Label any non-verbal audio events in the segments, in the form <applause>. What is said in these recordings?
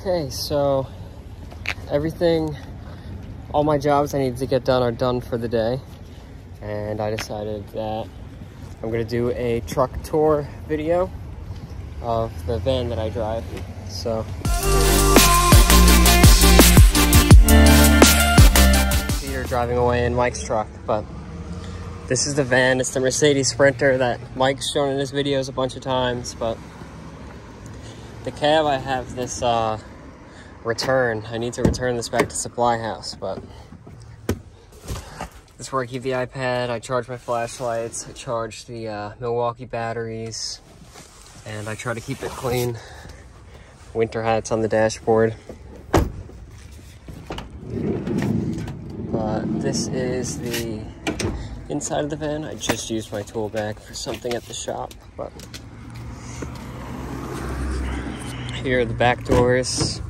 Okay, so everything, all my jobs I needed to get done are done for the day. And I decided that I'm gonna do a truck tour video of the van that I drive. So. Peter driving away in Mike's truck, but this is the van. It's the Mercedes Sprinter that Mike's shown in his videos a bunch of times, but the cab I have this uh, return. I need to return this back to Supply House, but this is where I keep the iPad. I charge my flashlights. I charge the uh, Milwaukee batteries, and I try to keep it clean. Winter hats on the dashboard. But this is the inside of the van. I just used my tool bag for something at the shop, but here are the back doors.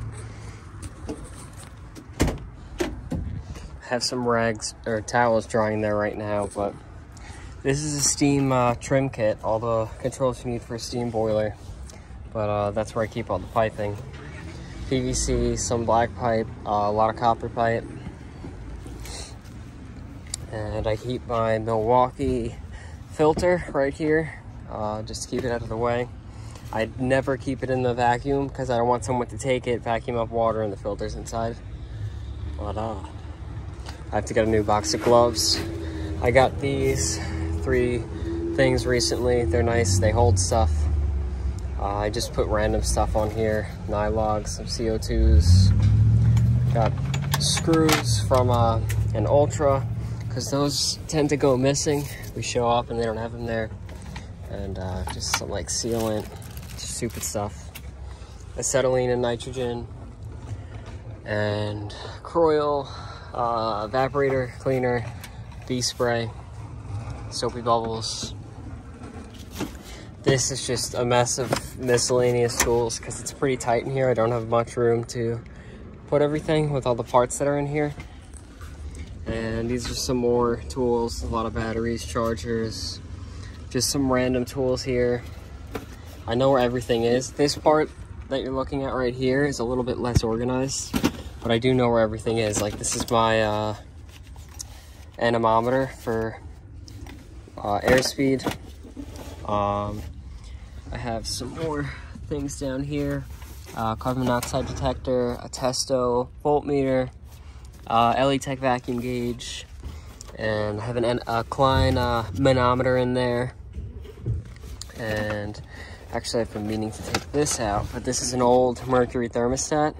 Have some rags or towels drying there right now, but this is a steam uh, trim kit, all the controls you need for a steam boiler. But uh, that's where I keep all the piping. PVC, some black pipe, uh, a lot of copper pipe. And I keep my Milwaukee filter right here, uh, just to keep it out of the way. I never keep it in the vacuum because I don't want someone to take it, vacuum up water, and the filters inside. But uh, I have to get a new box of gloves. I got these three things recently. They're nice, they hold stuff. Uh, I just put random stuff on here, Nylogs, some CO2s. Got screws from uh, an Ultra, because those tend to go missing. We show up and they don't have them there. And uh, just some like sealant, stupid stuff. Acetylene and nitrogen. And Kroil, uh, evaporator cleaner, bee spray, soapy bubbles. This is just a mess of miscellaneous tools because it's pretty tight in here. I don't have much room to put everything with all the parts that are in here. And these are some more tools, a lot of batteries, chargers, just some random tools here. I know where everything is. This part that you're looking at right here is a little bit less organized, but I do know where everything is. Like this is my uh, anemometer for uh, airspeed. Um, I have some more things down here. Uh, carbon monoxide detector, a testo voltmeter, uh, Elitech vacuum gauge, and I have an, a Klein uh, manometer in there. And actually I've been meaning to take this out, but this is an old mercury thermostat,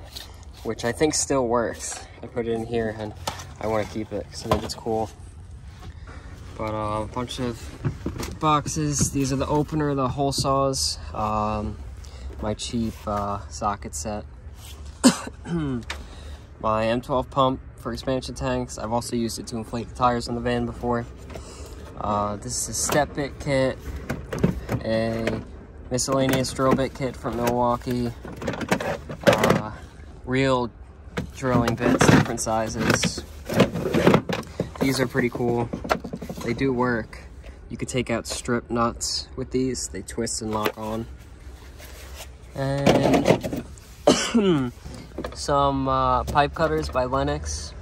which I think still works. I put it in here and I want to keep it because I think it's cool. But uh, a bunch of boxes. These are the opener, the hole saws, um, my cheap uh, socket set, <coughs> my M12 pump for expansion tanks. I've also used it to inflate the tires on the van before. Uh, this is a step bit kit, a miscellaneous drill bit kit from Milwaukee, real drilling bits, different sizes. These are pretty cool. They do work. You could take out strip nuts with these. They twist and lock on. And <coughs> some uh, pipe cutters by Lenox.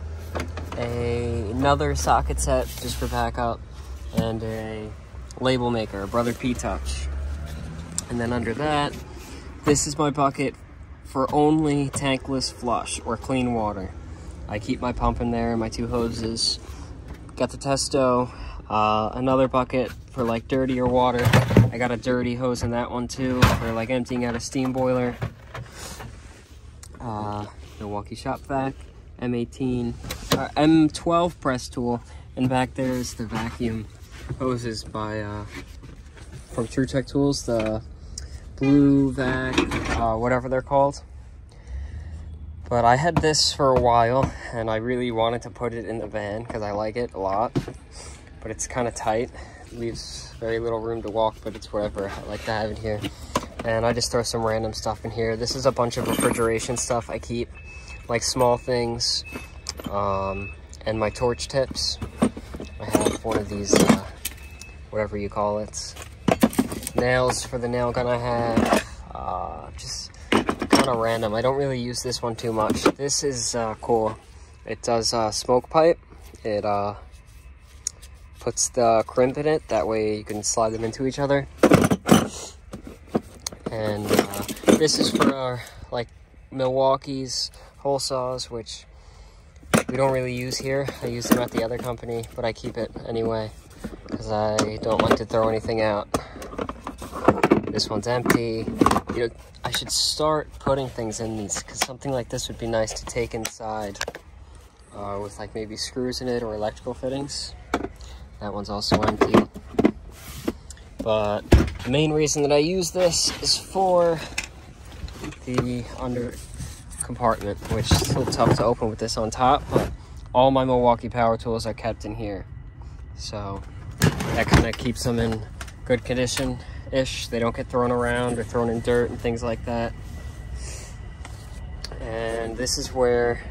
A, another socket set just for backup. And a label maker, Brother P-Touch. And then under that, this is my bucket for only tankless flush or clean water. I keep my pump in there, and my two hoses. Got the Testo, uh, another bucket for like dirtier water. I got a dirty hose in that one too for like emptying out a steam boiler. Uh, Milwaukee shop vac, M18, uh, M12 press tool, and back there is the vacuum hoses by uh, from TruTech Tools, the blue vac, uh, whatever they're called. But I had this for a while and I really wanted to put it in the van because I like it a lot. But it's kind of tight. It leaves very little room to walk, but it's whatever. I like to have it here. And I just throw some random stuff in here. This is a bunch of refrigeration stuff I keep, like small things, um, and my torch tips. I have one of these, uh, whatever you call it, nails for the nail gun I have. Uh, just kind of random. I don't really use this one too much. This is uh, cool. It does uh, smoke pipe. It uh, puts the crimp in it. That way you can slide them into each other. And uh, this is for our, like Milwaukee's hole saws, which we don't really use here. I use them at the other company, but I keep it anyway because I don't like to throw anything out. This one's empty. You know, I should start putting things in these because something like this would be nice to take inside uh, with like maybe screws in it or electrical fittings. That one's also empty. But the main reason that I use this is for the under compartment, which is a little tough to open with this on top, but all my Milwaukee power tools are kept in here. So that kind of keeps them in good condition-ish. They don't get thrown around or thrown in dirt and things like that. And this is where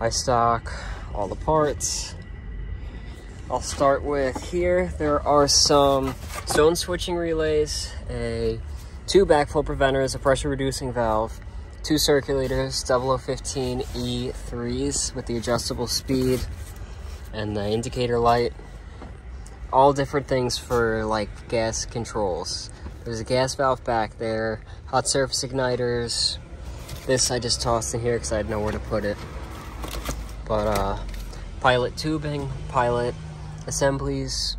I stock all the parts. I'll start with here. There are some zone switching relays, a two backflow preventers, a pressure reducing valve, two circulators, 0015 E3s with the adjustable speed and the indicator light. All different things for like gas controls. There's a gas valve back there, hot surface igniters. This I just tossed in here because I had nowhere to put it. But uh, pilot tubing, pilot assemblies,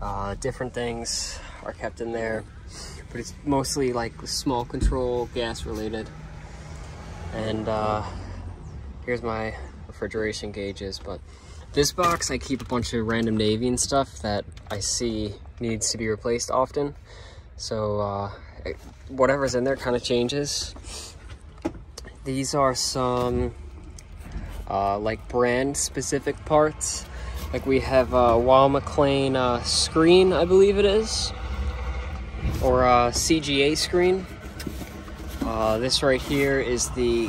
uh, different things are kept in there. But it's mostly like small control, gas related. And uh, here's my refrigeration gauges. But this box, I keep a bunch of random Navien stuff that I see needs to be replaced often. So uh, whatever's in there kind of changes. These are some uh, like brand specific parts. Like we have a Weil-McLain uh, screen, I believe it is, or a CGA screen. Uh, this right here is the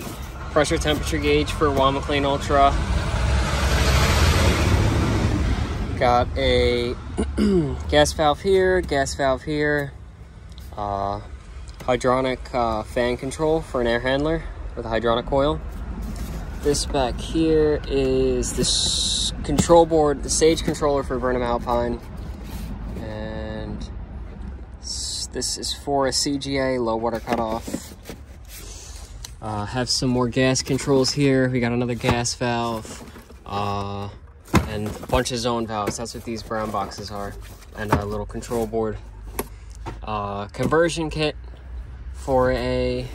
pressure temperature gauge for Weil-McLain Ultra. Got a <clears throat> gas valve here, gas valve here, uh, hydronic uh, fan control for an air handler with a hydronic coil. This back here is this control board, the Sage controller for Burnham Alpine. And this is for a CGA low water cutoff. Uh, have some more gas controls here. We got another gas valve uh, and a bunch of zone valves. That's what these brown boxes are. And a little control board. Uh, conversion kit for a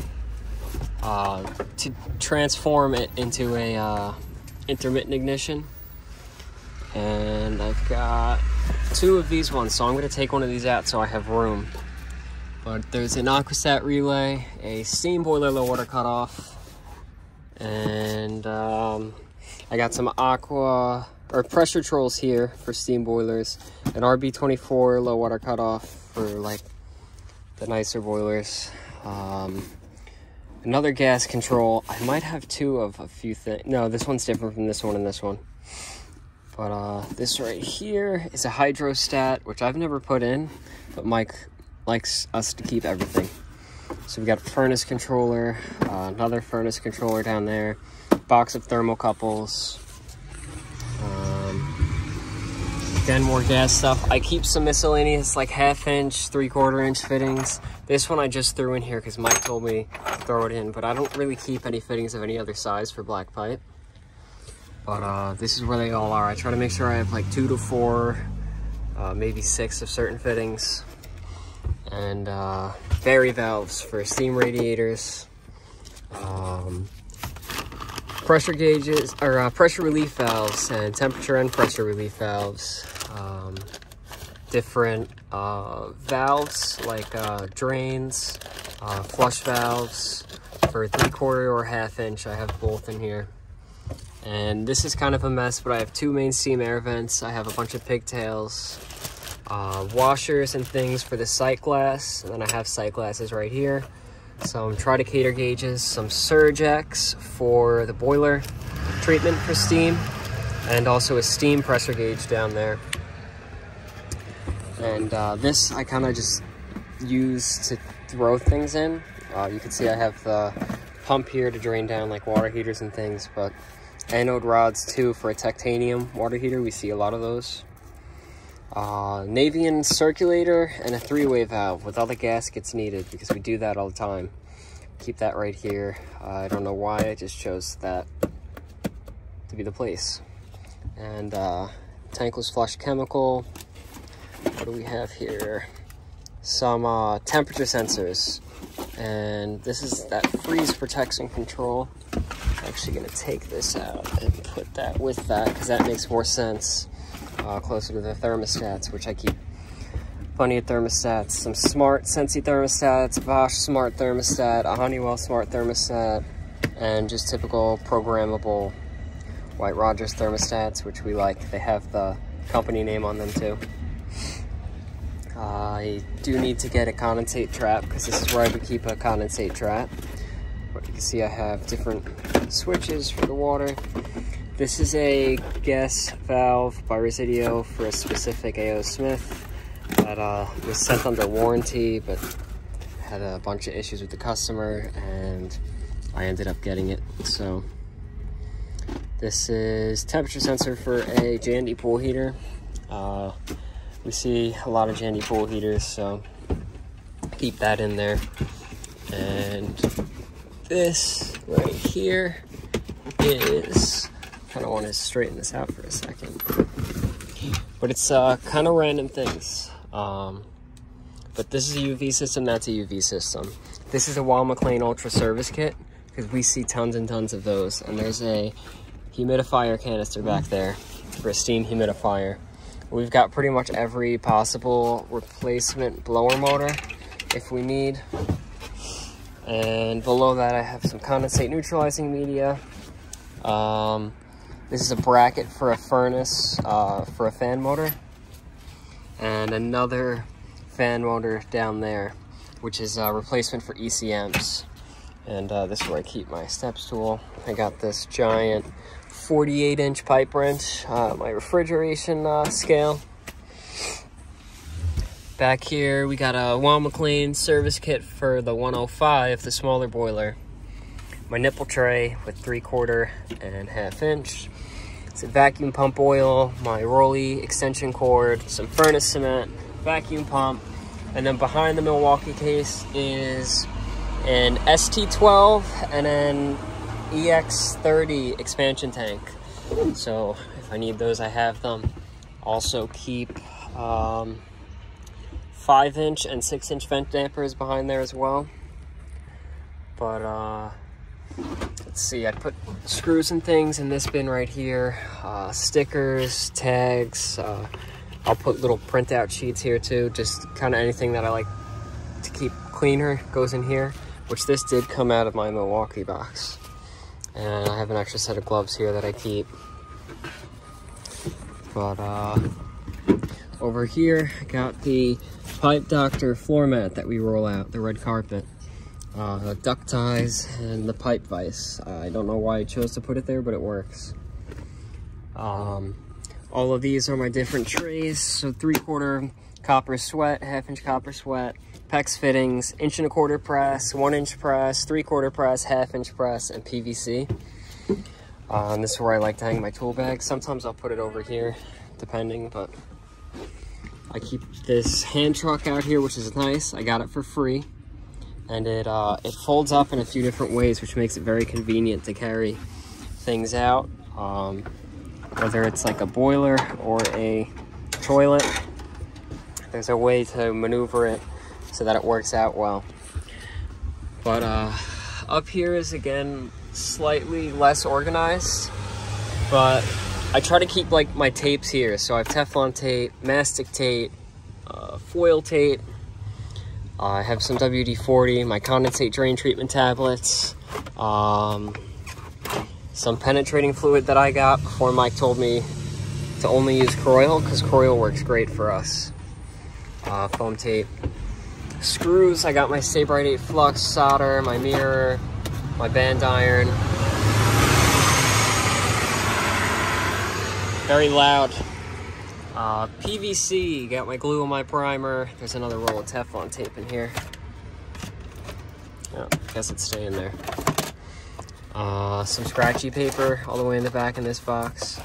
uh, to transform it into a uh, intermittent ignition. And I've got two of these ones, so I'm to take one of these out so I have room. But there's an Aquastat relay, a steam boiler low water cutoff, and um, I got some aqua or pressuretrols here for steam boilers, an RB24 low water cutoff for like the nicer boilers. Um, another gas control. I might have two of a few things. No, this one's different from this one and this one. But uh, this right here is a hydrostat, which I've never put in, but Mike likes us to keep everything. So we got a furnace controller, uh, another furnace controller down there, box of thermocouples, Again, more gas stuff. I keep some miscellaneous like half inch, three quarter inch fittings. This one I just threw in here because Mike told me to throw it in, but I don't really keep any fittings of any other size for black pipe. But uh, this is where they all are. I try to make sure I have like two to four, uh, maybe six of certain fittings. And uh, Vari valves for steam radiators. Um, pressure gauges, or uh, pressure relief valves and temperature and pressure relief valves um, different uh, valves like uh, drains, uh, flush valves for three quarter or half inch. I have both in here. And this is kind of a mess, but I have two main steam air vents. I have a bunch of pigtails, uh, washers and things for the sight glass. And then I have sight glasses right here. Some Tridicator gauges, some Surgex for the boiler treatment for steam, and also a steam pressure gauge down there. And uh, this I kind of just use to throw things in. Uh, you can see I have the pump here to drain down like water heaters and things, but anode rods too for a titanium water heater. We see a lot of those. Uh, Navien circulator and a three-way valve with all the gaskets needed because we do that all the time. Keep that right here. Uh, I don't know why, I just chose that to be the place. And uh, tankless flush chemical. What do we have here? Some uh, temperature sensors. And this is that freeze protection control. I'm actually gonna take this out and put that with that because that makes more sense uh, closer to the thermostats, which I keep plenty of thermostats. Some smart Sensi thermostats, Bosch smart thermostat, a Honeywell smart thermostat, and just typical programmable White Rodgers thermostats, which we like. They have the company name on them too. I do need to get a condensate trap because this is where I would keep a condensate trap. But you can see I have different switches for the water. This is a gas valve by Resideo for a specific A.O. Smith that uh, was sent under warranty, but had a bunch of issues with the customer, and I ended up getting it. So this is temperature sensor for a Jandy pool heater. Uh, we see a lot of Jandy pool heaters, so keep that in there. And this right here is kind of want to straighten this out for a second. But it's uh, kind of random things. Um, but this is a UV system, that's a UV system. This is a Weil-McLain Ultra Service Kit, because we see tons and tons of those. And there's a humidifier canister back there for a steam humidifier. We've got pretty much every possible replacement blower motor if we need. And below that I have some condensate neutralizing media. Um, this is a bracket for a furnace uh, for a fan motor. And another fan motor down there, which is a replacement for ECMs. And uh, this is where I keep my step stool. I got this giant 48 inch pipe wrench, uh, my refrigeration uh, scale. Back here, we got a Weil-McLain service kit for the 105, the smaller boiler. My nipple tray with three quarter and half inch it's a vacuum pump oil, my Rolly extension cord, some furnace cement, vacuum pump, and then behind the Milwaukee case is an ST12 and an EX30 expansion tank. So if I need those, I have them. Also keep um, five inch and six inch vent dampers behind there as well. But uh, let's see, I put screws and things in this bin right here, uh, stickers, tags, uh, I'll put little printout sheets here too, just kind of anything that I like to keep cleaner goes in here, which this did come out of my Milwaukee box. And I have an extra set of gloves here that I keep. But uh, over here, I got the Pipe Doctor floor mat that we roll out, the red carpet uh, duct ties, and the pipe vise. Uh, I don't know why I chose to put it there, but it works. Um, all of these are my different trays. So three quarter copper sweat, half inch copper sweat, PEX fittings, inch and a quarter press, one inch press, three quarter press, half inch press, and PVC. Um, this is where I like to hang my tool bag. Sometimes I'll put it over here, depending, but I keep this hand truck out here, which is nice. I got it for free and it uh, it folds up in a few different ways, which makes it very convenient to carry things out. Um, whether it's like a boiler or a toilet, there's a way to maneuver it so that it works out well. But uh, up here is again slightly less organized, but I try to keep like my tapes here. So I have Teflon tape, mastic tape, uh, foil tape, uh, I have some WD-40, my condensate drain treatment tablets, um, some penetrating fluid that I got before Mike told me to only use Kroil because Kroil works great for us. Uh, foam tape. Screws, I got my Stay-Brite 8 Flux solder, my mirror, my band iron. Very loud. Uh, PVC, got my glue and my primer. There's another roll of Teflon tape in here. Oh, guess it's staying there. Uh, some scratchy paper all the way in the back in this box.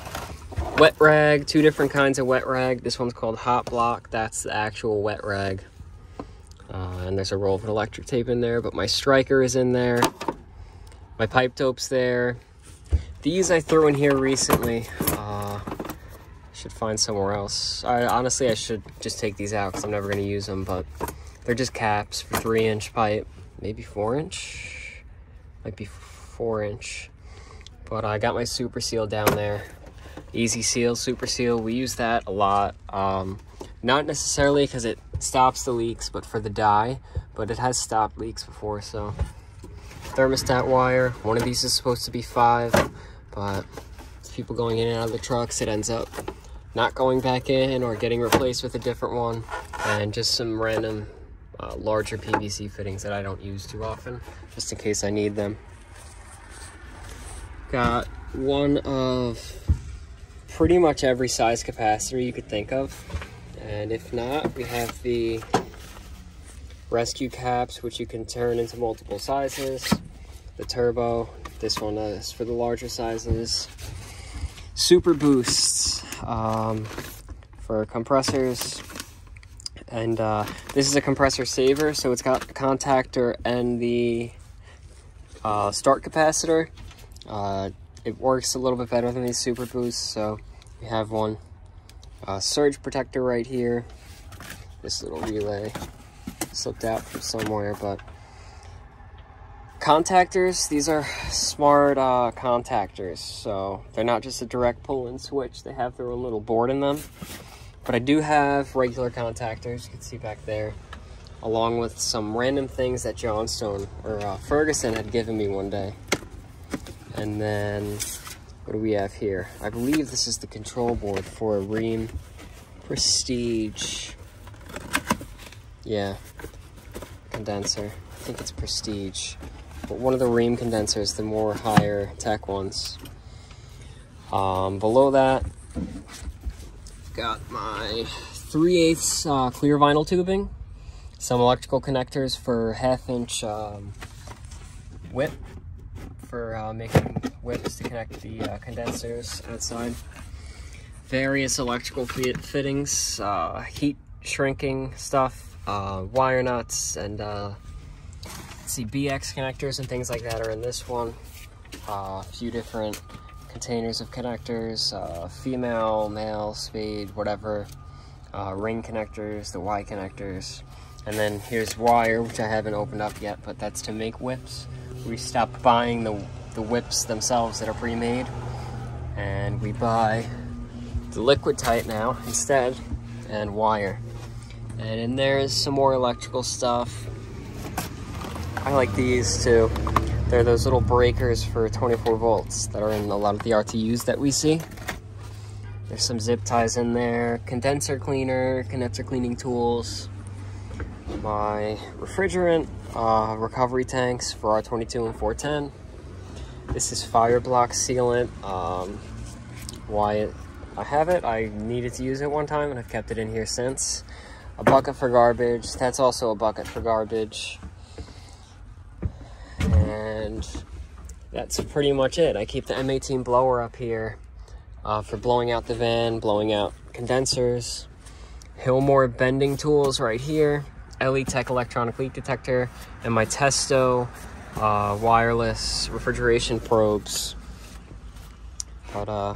Wet rag, two different kinds of wet rag. This one's called Hot Block. That's the actual wet rag. Uh, and there's a roll of electric tape in there, but my striker is in there. My pipe dope's there. These I threw in here recently. Should find somewhere else. I, honestly, I should just take these out because I'm never going to use them, but they're just caps for three inch pipe, maybe four inch, might be four inch. But I got my super seal down there. Easy Seal, Super Seal. We use that a lot. Um, not necessarily because it stops the leaks, but for the dye. But it has stopped leaks before, so. Thermostat wire. One of these is supposed to be five, but people going in and out of the trucks, it ends up not going back in or getting replaced with a different one. And just some random uh, larger PVC fittings that I don't use too often, just in case I need them. Got one of pretty much every size capacitor you could think of. And if not, we have the rescue caps, which you can turn into multiple sizes. The turbo, this one is for the larger sizes. Super boosts um, for compressors. And uh, this is a compressor saver, so it's got the contactor and the uh, start capacitor. Uh, it works a little bit better than these super boosts, so we have one uh, surge protector right here. This little relay slipped out from somewhere, but contactors, these are smart uh, contactors, so they're not just a direct pull-in switch, they have their own little board in them. But I do have regular contactors, you can see back there, along with some random things that Johnstone, or uh, Ferguson had given me one day. And then what do we have here? I believe this is the control board for a Rheem Prestige. Yeah, condenser. I think it's Prestige. But one of the Rheem condensers, the more higher tech ones. Um, below that, got my 3 8 uh, clear vinyl tubing. Some electrical connectors for half inch um, whip for uh, making whips to connect the uh, condensers outside. Various electrical fittings, uh, heat shrinking stuff, uh, wire nuts, and uh, see BX connectors and things like that are in this one. Uh, a few different containers of connectors, female, male, spade, whatever. ring connectors, the Y connectors. And then here's wire, which I haven't opened up yet, but that's to make whips we stopped buying the, the whips themselves that are pre-made and we buy the Liquid-Tite now instead and wire and in there is some more electrical stuff I like these too they're those little breakers for 24 volts that are in a lot of the RTUs that we see there's some zip ties in there condenser cleaner condenser cleaning tools my refrigerant uh, recovery tanks for R22 and 410. This is fire block sealant. Um, why I have it, I needed to use it one time and I've kept it in here since. A bucket for garbage. That's also a bucket for garbage. And that's pretty much it. I keep the M18 blower up here uh, for blowing out the van, blowing out condensers. Hilmor bending tools right here. Elitech electronic leak detector, and my Testo uh, wireless refrigeration probes. But uh,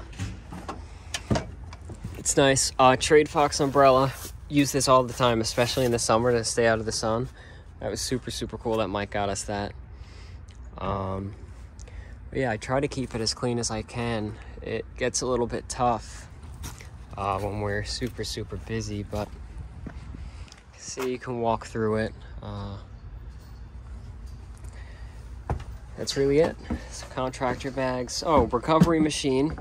it's nice. Uh, Trade Fox umbrella. Use this all the time, especially in the summer to stay out of the sun. That was super, super cool that Mike got us that. Um, yeah, I try to keep it as clean as I can. It gets a little bit tough uh, when we're super, super busy, but see you can walk through it. Uh, that's really it. Some contractor bags. Oh recovery machine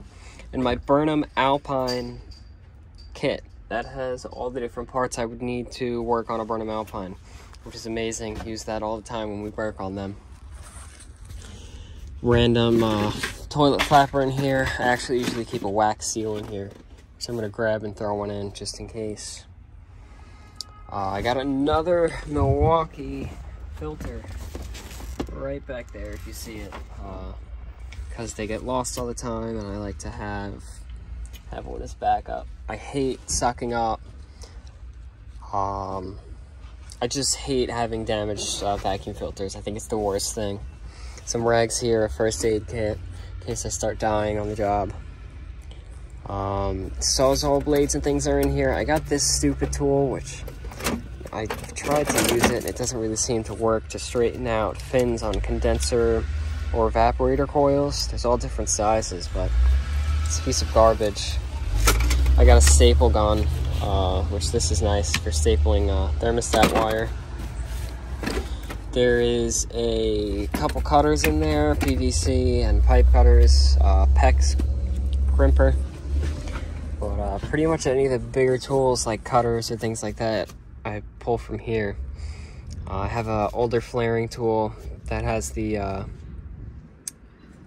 and my Burnham Alpine kit. That has all the different parts I would need to work on a Burnham Alpine which is amazing. Use that all the time when we work on them random uh, toilet flapper in here I actually usually keep a wax seal in here so I'm gonna grab and throw one in just in case uh, I got another Milwaukee filter. right back there if you see it. Because uh, they get lost all the time and I like to have have one as backup. I hate sucking up. Um, I just hate having damaged uh, vacuum filters. I think it's the worst thing. Some rags here, a first aid kit, in case I start dying on the job. Um, Sawzall blades and things are in here. I got this stupid tool, which I tried to use it. And it doesn't really seem to work to straighten out fins on condenser or evaporator coils. There's all different sizes, but it's a piece of garbage. I got a staple gun, uh, which this is nice for stapling uh, thermostat wire. There is a couple cutters in there, PVC and pipe cutters, uh, PEX crimper. But uh, pretty much any of the bigger tools like cutters or things like that, I pull from here. Uh, I have an older flaring tool that has the uh,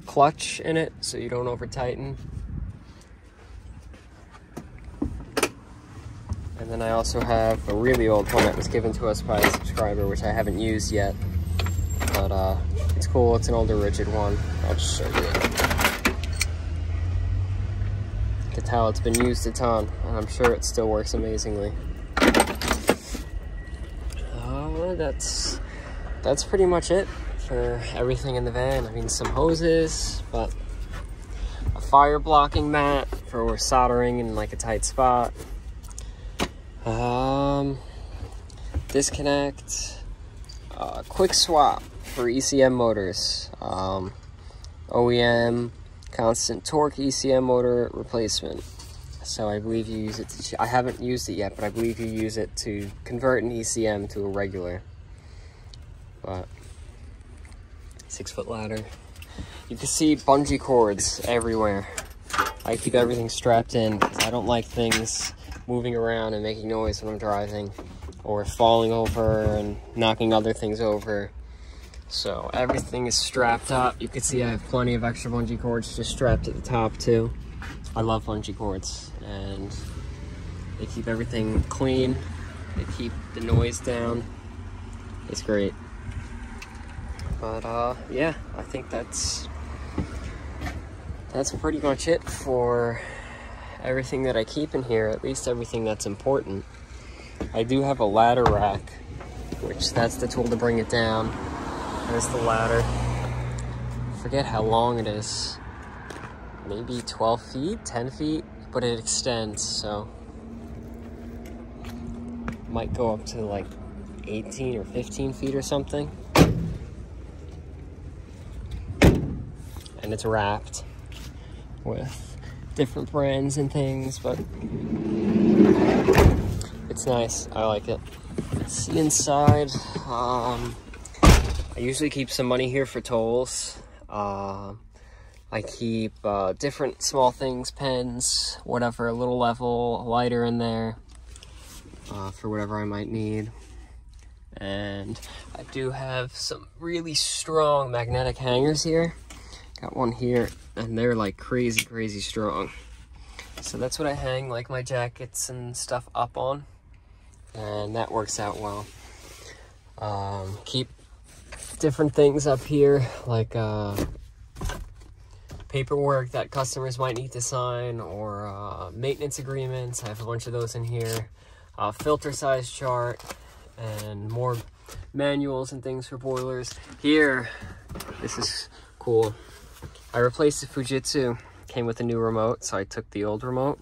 clutch in it so you don't over tighten. Then I also have a really old one that was given to us by a subscriber, which I haven't used yet. But uh, it's cool, it's an older Ridgid one. I'll just show you. You can tell it's been used a ton, and I'm sure it still works amazingly. Uh, that's, that's pretty much it for everything in the van. I mean, some hoses, but a fire blocking mat for soldering in like a tight spot. Um, disconnect, uh, quick swap for ECM motors. Um, OEM constant torque ECM motor replacement. So I believe you use it to, I haven't used it yet, but I believe you use it to convert an ECM to a regular. But, six foot ladder. You can see bungee cords everywhere. I keep everything strapped in because I don't like things moving around and making noise when I'm driving or falling over and knocking other things over. So everything is strapped up. You can see I have plenty of extra bungee cords just strapped at the top too. I love bungee cords and they keep everything clean. They keep the noise down. It's great. But uh, yeah, I think that's that's pretty much it for everything that I keep in here, at least everything that's important. I do have a ladder rack, which that's the tool to bring it down. There's the ladder. forget how long it is. Maybe 12 feet, 10 feet, but it extends, so might go up to like 18 or 15 feet or something. And it's wrapped with different brands and things, but it's nice. I like it. Let's see inside. Um, I usually keep some money here for tolls. Uh, I keep uh, different small things, pens, whatever, a little level, lighter in there uh, for whatever I might need. And I do have some really strong magnetic hangers here. Got one here and they're like crazy, crazy strong. So that's what I hang like my jackets and stuff up on. And that works out well. Um, keep different things up here like uh, paperwork that customers might need to sign or uh, maintenance agreements. I have a bunch of those in here. Uh, filter size chart and more manuals and things for boilers. Here, this is cool. I replaced the Fujitsu, came with a new remote, so I took the old remote,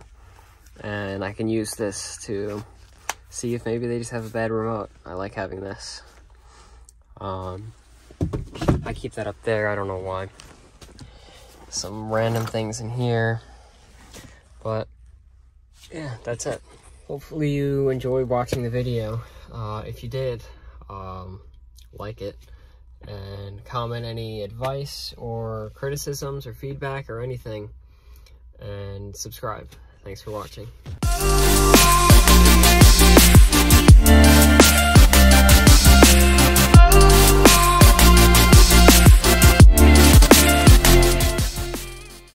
and I can use this to see if maybe they just have a bad remote. I like having this. Um, I keep that up there, I don't know why. Some random things in here, but yeah, that's it. Hopefully you enjoyed watching the video. Uh, if you did, um, like it and comment any advice or criticisms or feedback or anything and subscribe. Thanks for watching.